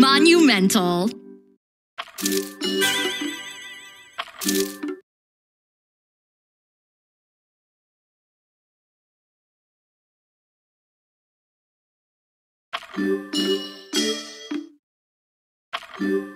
Monumental. Thank you.